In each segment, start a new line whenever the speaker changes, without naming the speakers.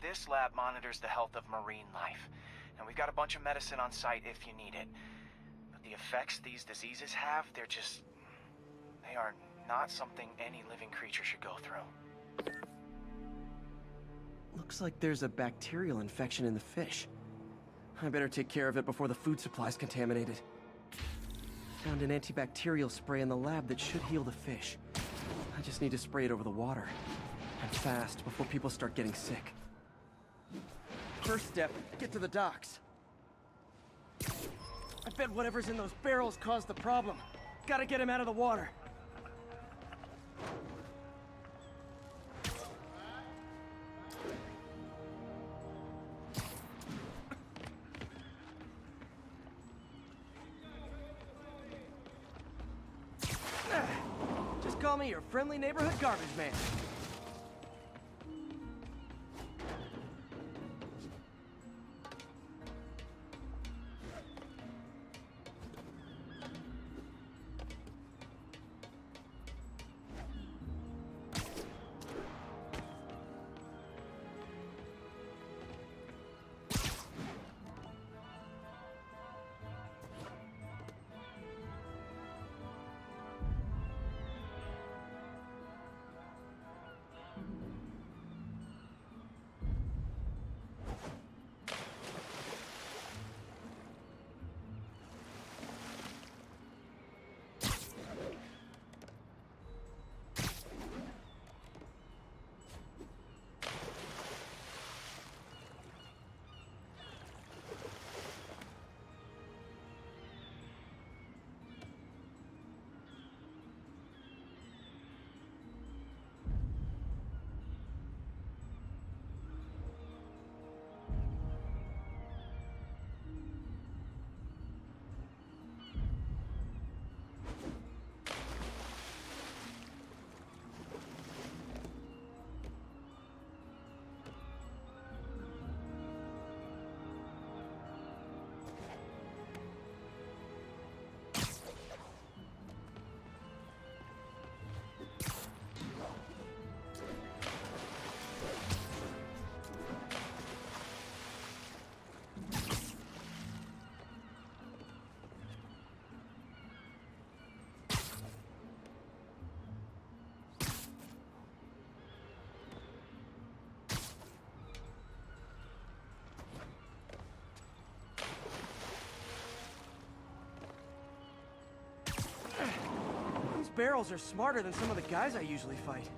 This lab monitors the health of marine life, and we've got a bunch of medicine on site if you need it. But the effects these diseases have, they're just. They are not something any living creature should go through.
Looks like there's a bacterial infection in the fish. I better take care of it before the food supply's contaminated. Found an antibacterial spray in the lab that should heal the fish. I just need to spray it over the water. Fast, before people start getting sick. First step, get to the docks. I bet whatever's in those barrels caused the problem. Gotta get him out of the water. Ah, just call me your friendly neighborhood garbage man. These barrels are smarter than some of the guys I usually fight.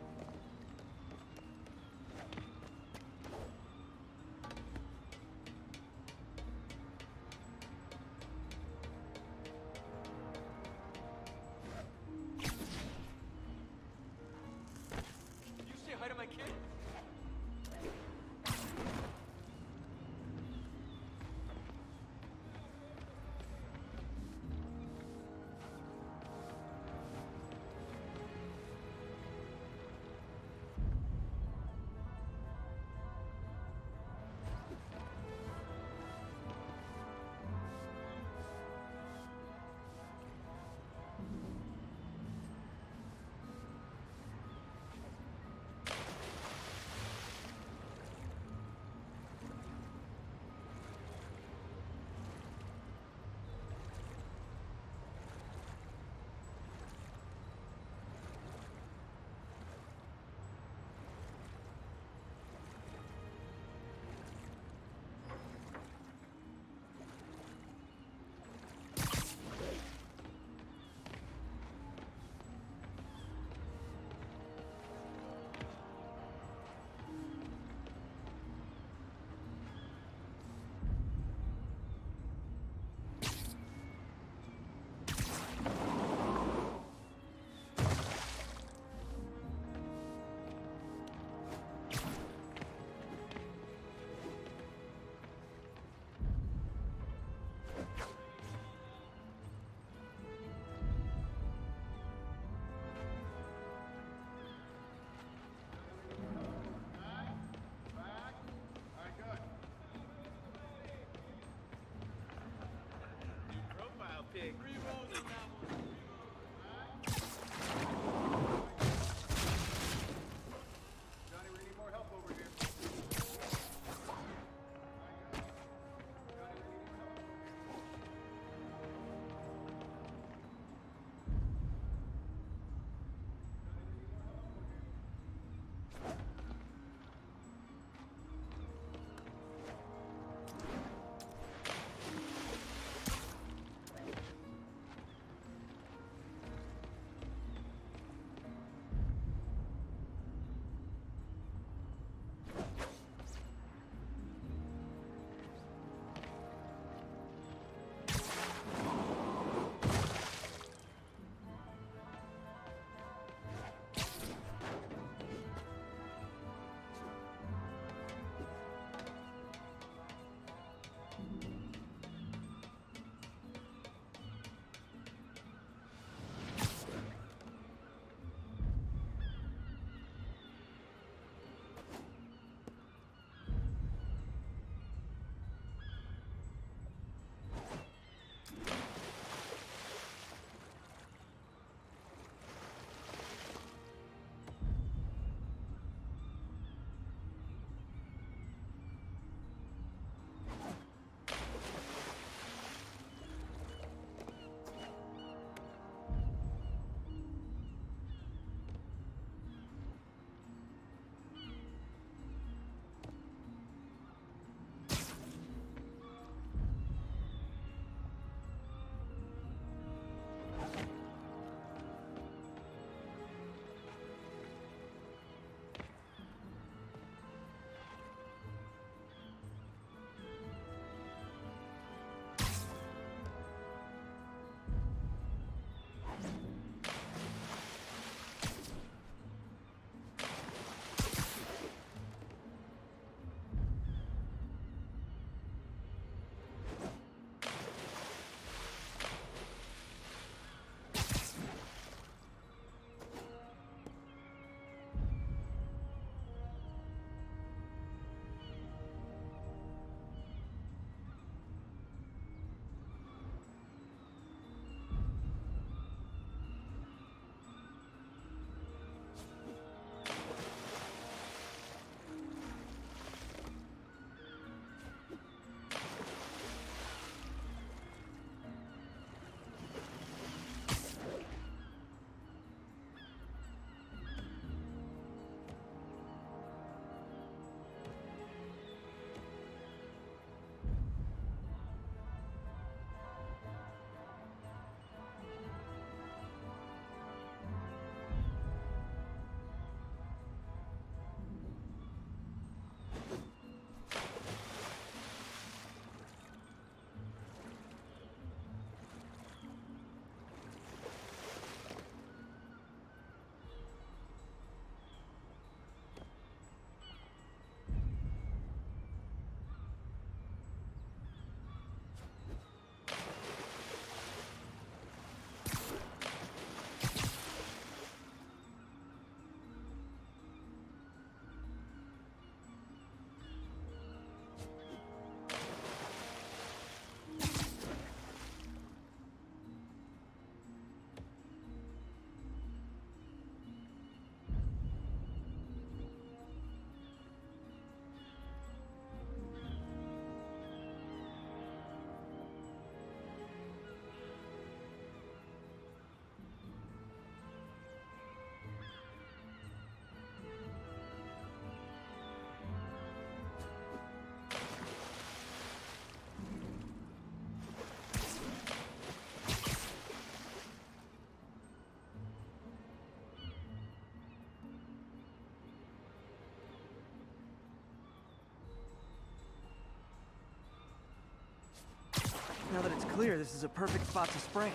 Now that it's clear, this is a perfect spot to spray.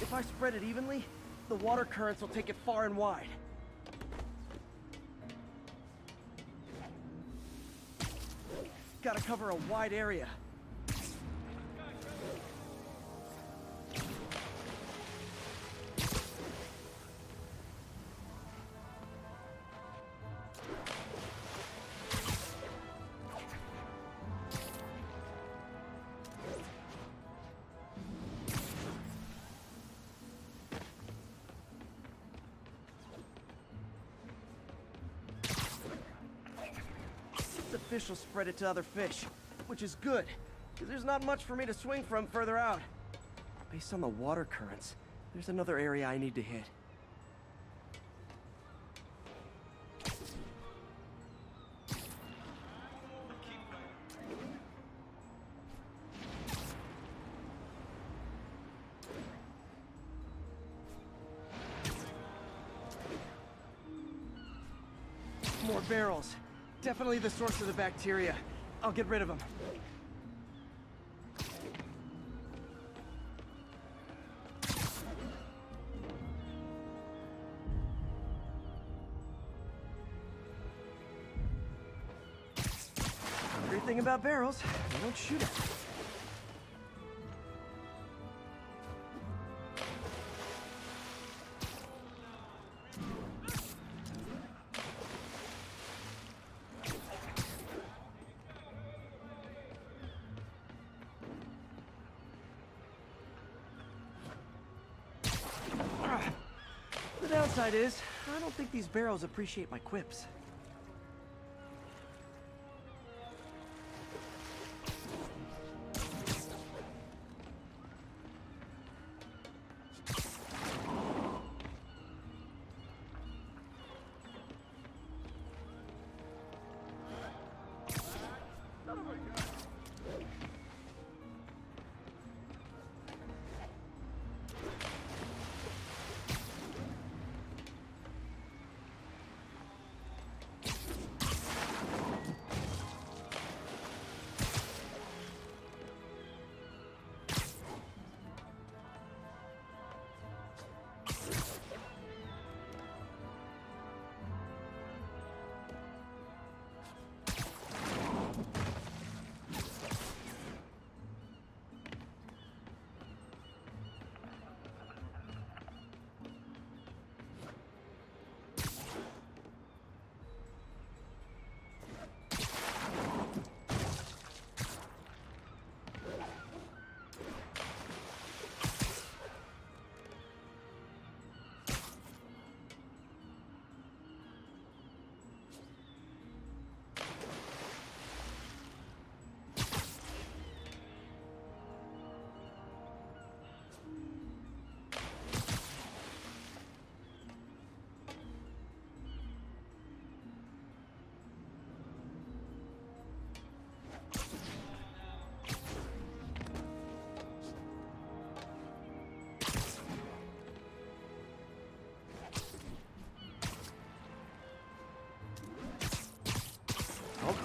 If I spread it evenly, the water currents will take it far and wide. Gotta cover a wide area. The fish will spread it to other fish, which is good, because there's not much for me to swing from further out. Based on the water currents, there's another area I need to hit. Definitely the source of the bacteria. I'll get rid of them. Great thing about barrels, they don't shoot at downside is, I don't think these barrels appreciate my quips.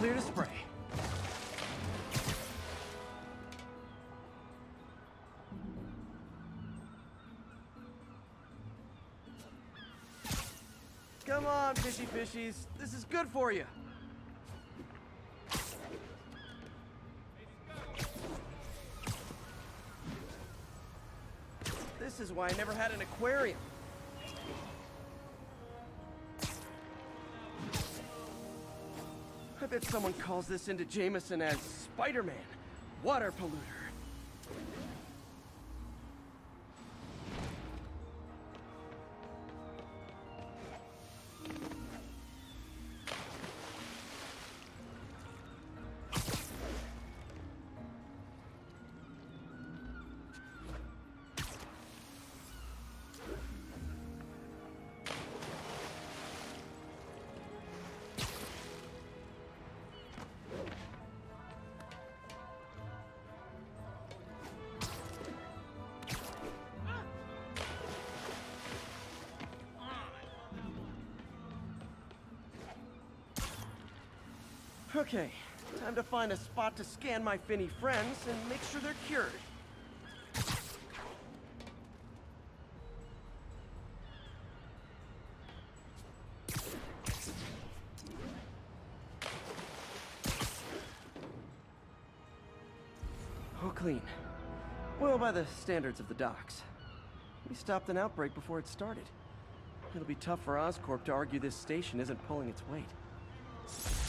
Clear to spray. Come on, fishy fishies. This is good for you. This is why I never had an aquarium. Bet someone calls this into Jameson as Spider-Man, water polluter. Okay, time to find a spot to scan my finny friends and make sure they're cured. All clean. Well, by the standards of the docks. We stopped an outbreak before it started. It'll be tough for Oscorp to argue this station isn't pulling its weight.